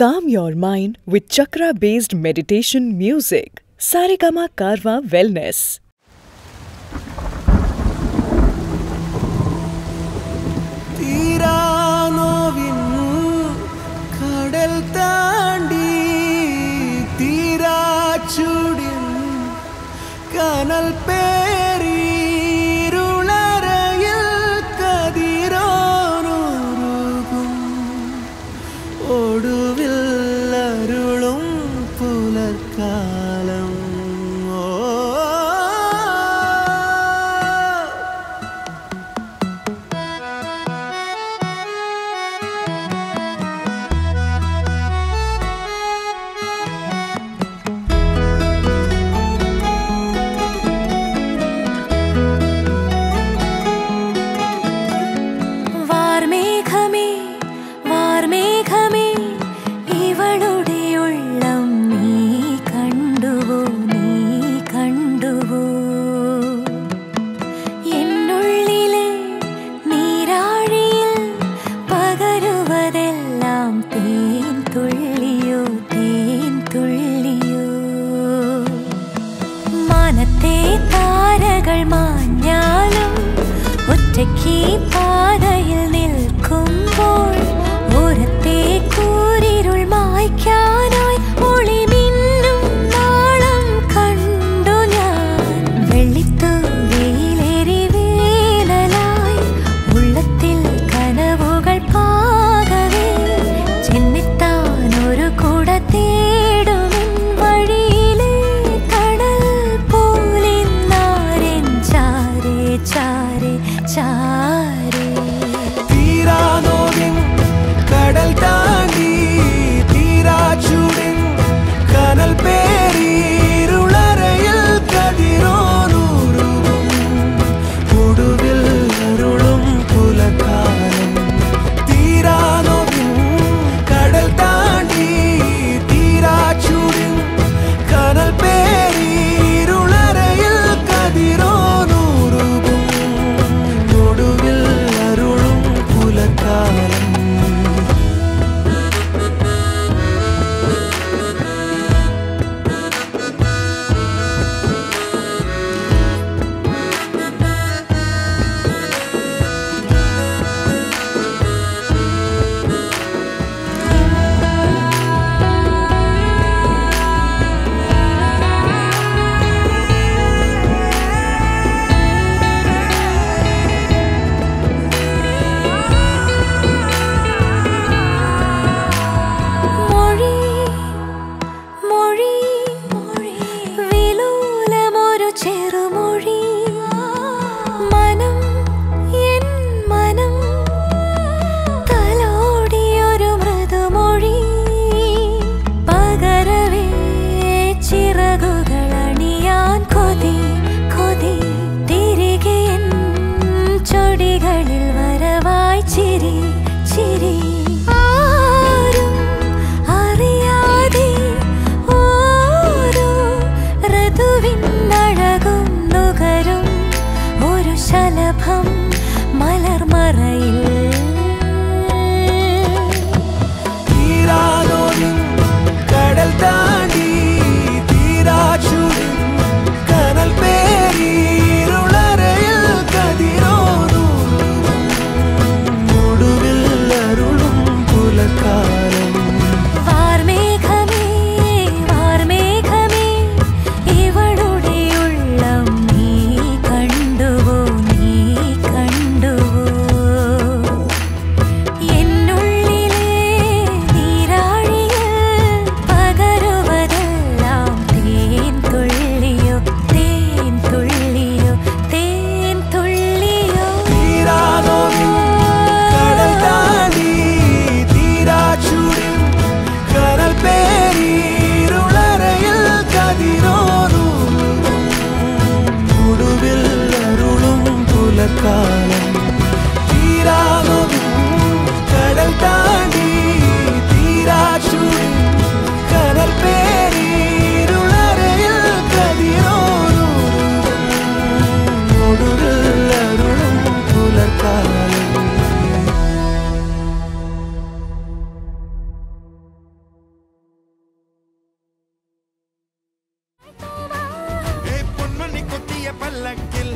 Calm your mind with chakra based meditation music. Saregama Karva Wellness. ഒടുവിൽ അരുളും പുലർക്കാം ഒറ്റയ്ക്ക് പാതയിൽ നിൽക്കുമ്പോൾ ചിരി ചിരി கிழக்கில்